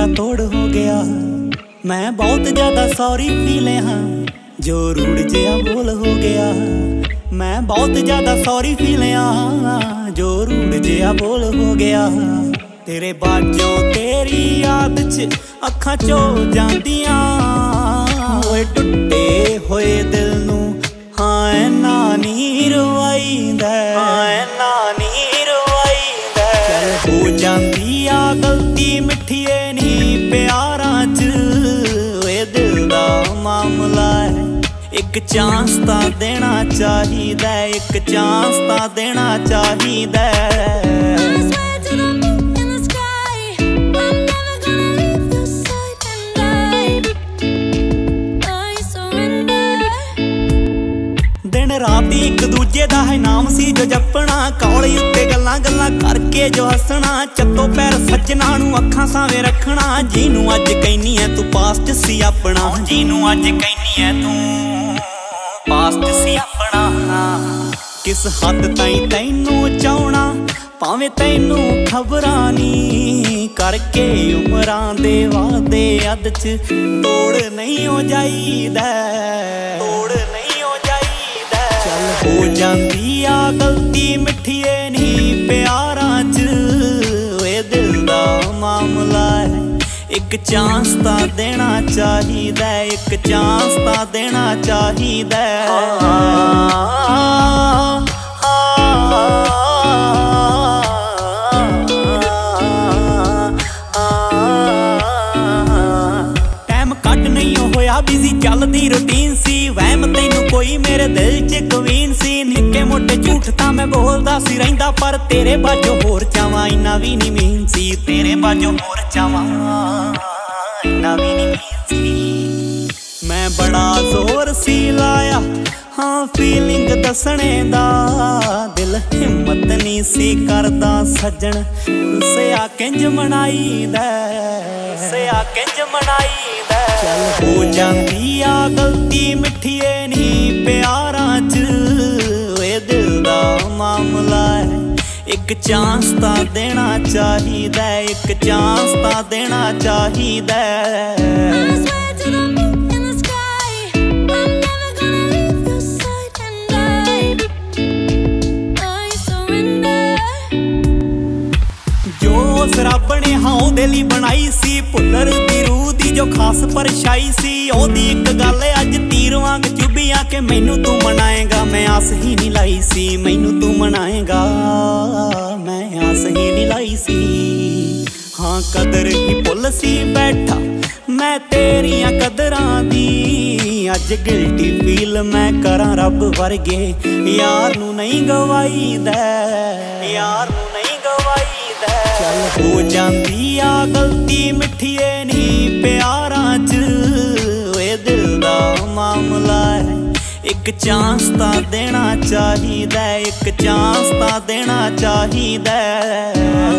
ਮੇਰਾ ਤੋੜ ਹੋ ਗਿਆ। ਮੈਂ ਬਹੁਤ ਜ਼ਿਆਦਾ ਸੌਰੀ ਫੀਲ ਹਾਂ। ਜੋ ਰੂੜ ਜਿਹਾ ਬੋਲ ਹੋ ਗਿਆ। ਮੈਂ ਬਹੁਤ ਜ਼ਿਆਦਾ ਸੌਰੀ ਫੀਲ ਹਾਂ। ਜੋ ਰੂੜ ਜਿਹਾ ਬੋਲ ਹੋ ਗਿਆ। ਤੇਰੇ ਬਾਝੋਂ ਤੇਰੀ ਯਾਦ 'ਚ ਅੱਖਾਂ ਚੋ ਜਾਂਦੀਆਂ। ਓਏ ਟੁੱਟੇ ਹੋਏ ਦਿਲ ਨੂੰ। ਹਾਂ ਨਾ ਨੀਰ ਵਾਈਂਦਾ ਹਾਂ ਨਾ ਨੀਰ ਵਾਈਂਦਾ ਚੱਲ ਹੋ ਜਾਂਦੀ ਆ ਗਲਤੀ ਨਹੀਂ ਪਿਆਰਾਂ 'ਚ ਓਏ ਦਿਲ ਦਾ ਮਾਮਲਾ ਹੈ। ਇੱਕ ਚਾਂਸ ਤਾਂ ਦੇਣਾ ਚਾਹੀਦਾ ਇੱਕ ਚਾਂਸ ਤਾਂ ਦੇਣਾ ਚਾਹੀਦਾ ਦਿਨ ਰਾਤ ਇੱਕ ਦੂਜੇ ਦਾ ਹੈ ਨਾਮ ਸੀ ਜੋ ਜਪਣਾ, ਕੌਲੀ ਉੱਤੇ ਗੱਲਾਂ ਗੱਲਾਂ ਕਰ ਕਰਕੇ ਜੋ ਹੱਸਣਾ ਚੱਤੋ ਪੈਰ ਸੱਜਣਾ ਨੂੰ ਅੱਖਾਂ ਸਾਵੇਂ ਰੱਖਣਾ। ਜਿਹਨੂੰ ਅੱਜ ਕਹਿਨੀ ਐ, ਤੂੰ ਪਾਸਟ ਸੀ ਆਪਣਾ। ਜਿਹਨੂੰ ਅੱਜ ਕਹਿਨੀ ਐ, ਤੂੰ ਪਾਸਟ ਸੀ ਆਪਣਾ। ਕਿਸ ਹੱਦ ਤਾਈਂ ਤੈਨੂੰ ਚਾਹਣਾ ਭਾਵੇਂ ਤੈਨੂੰ ਖਬਰਾਂ ਨਹੀਂ ਕਰਕੇ ਉਮਰਾਂ ਦੇ ਵਾਦੇ ਅੱਧ ਚ ਤੋੜ ਨਹੀਂ ਹੋ ਜਾਈਦਾ। ਤੋੜ ਨਹੀਂ ਹੋ ਜਾਈਦਾ। ਚੱਲ ਹੋ ਜਾਂਦੀ ਆ ਗਲਤੀ ਇੱਕ ਚਾਂਸ ਤਾਂ ਦੇਣਾ ਚਾਹੀਦਾ ਇੱਕ ਚਾਂਸ ਤਾਂ ਦੇਣਾ ਚਾਹੀਦਾ ਟਾਈਮ ਕੱਟ ਨਹੀਂ ਹੋਇਆ ਬਿਜ਼ੀ ਚੱਲਦੀ ਰੁਟੀਨ ਸੀ। ਵਹਿਮ ਤੈਨੂੰ ਕੋਈ ਮੇਰੇ ਦਿਲ 'ਚ ਕਵੀਨ ਸੀ। ਨਿੱਕੇ ਮੋਟੇ ਝੂਠ ਤਾਂ ਮੈਂ ਬੋਲਦਾ ਸੀ, ਰਹਿੰਦਾ ਪਰ ਤੇਰੇ ਬਾਝੋਂ ਹੋਰ ਚਾਵਾਂ, ਇੰਨਾ ਵੀ ਨਹੀਂ ਮੀਨ ਸੀ, ਤੇਰੇ ਬਾਝੋਂ ਹੋਰ ਚਾਵਾਂ, ਇਨਾ ਵੀ ਨਹੀਂ ਮੀਨ ਸੀ। ਮੈਂ ਬੜਾ ਜ਼ੋਰ ਸੀ ਲਾਇਆ, ਹਾਂ ਫੀਲਿੰਗ ਦੱਸਣੇ ਦਾ, ਦਿਲ ਹਿੰਮਤ ਨਹੀਂ ਸੀ ਕਰਦਾ ਸੱਜਣ, ਸਿਆ ਕਿੰਜ ਮਨਾਈਦਾ, ਸਿਆ ਕਿੰਜ ਮਨਾਈਦਾ। ਚੱਲ ਹੋ ਜਾਂਦੀ ਆ ਗਲਤੀ, ਮਿੱਠੀਏ ਨਹੀਂ ਪਿਆਰਾ ਇੱਕ ਚਾਂਸ ਤਾਂ ਦੇਣਾ ਚਾਹੀਦਾ ਇੱਕ ਚਾਂਸ ਤਾਂ ਦੇਣਾ ਚਾਹੀਦਾ ਜੋ ਉਸ ਰੱਬ ਨੇ ਹਾਂ ਉਹਦੇ ਲਈ ਬਣਾਈ ਸੀ ਭੁੱਲਰ ਦੀ ਰੂਹ ਦੀ ਜੋ ਖਾਸ ਪਰਛਾਈ ਸੀ ਉਹਦੀ ਇੱਕ ਗੱਲ ਅੱਜ ਤੀਰ ਵਾਂਗ ਚੁੱਭੀ ਆ ਕਿ ਮੈਨੂੰ ਤੂੰ ਮਨਾਏਗਾ। ਮੈਂ ਆਸ ਹੀ ਨਹੀਂ ਲਾਈ ਸੀ। ਮੈਨੂੰ ਤੂੰ ਮਨਾਏਗਾ। ਮੈਂ ਆਸ ਹੀ ਨਹੀਂ ਲਾਈ ਸੀ। ਹਾਂ, ਕਦਰ ਹੀ ਭੁੱਲ ਸੀ ਬੈਠਾ ਮੈਂ ਤੇਰੀਆਂ ਕਦਰਾਂ ਦੀ। ਅੱਜ ਗਿਲਟੀ ਫੀਲ ਮੈਂ ਕਰਾਂ ਰੱਬ ਵਰਗੇ। ਯਾਰ ਨੂੰ ਨਹੀਂ ਗਵਾਈਦਾ। ਯਾਰ ਨੂੰ ਨਹੀਂ ਗਵਾਈਦਾ। ਚੱਲ ਹੋ ਜਾਂਦੀ ਆ ਗਲਤੀ, ਮਿੱਠੀਏ ਨਹੀਂ ਪਿਆਰਾਂ। ਇੱਕ ਚਾਂਸ ਤਾਂ ਦੇਣਾ ਚਾਹੀਦਾ ਇੱਕ ਚਾਂਸ ਤਾਂ ਦੇਣਾ ਚਾਹੀਦਾ। ਦੇਣਾ ਚਾਹੀਦਾ